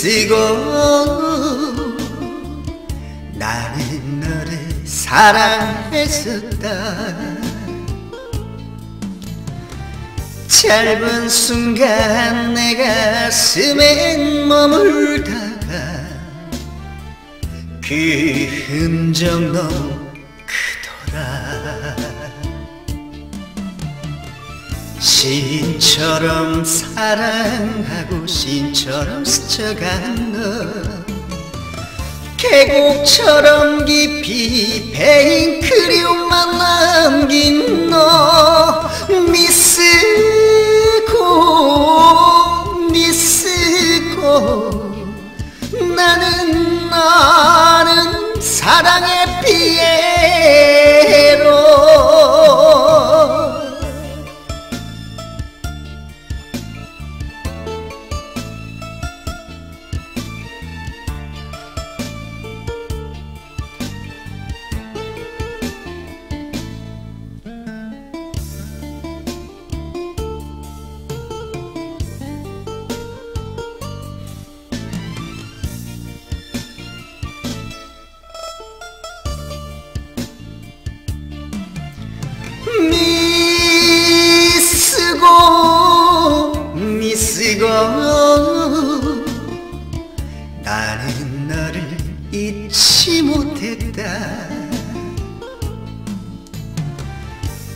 미쓰고 나는 너를 사랑했었다. 짧은 순간 내 가슴엔 머물다가 그 흔적 너 시인처럼 사랑하고 시인처럼 스쳐간 너. 계곡처럼 깊이 배인 그리움 잊지 못했다.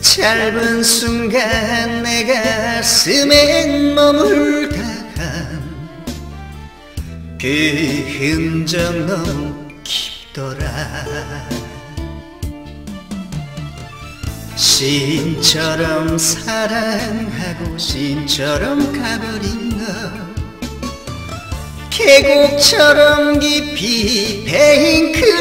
짧은 순간 내 가슴엔 머물다가 그 흔적 너무 깊더라. 시인처럼 사랑하고 시인처럼 가버린 너 계곡처럼 깊이 배인 그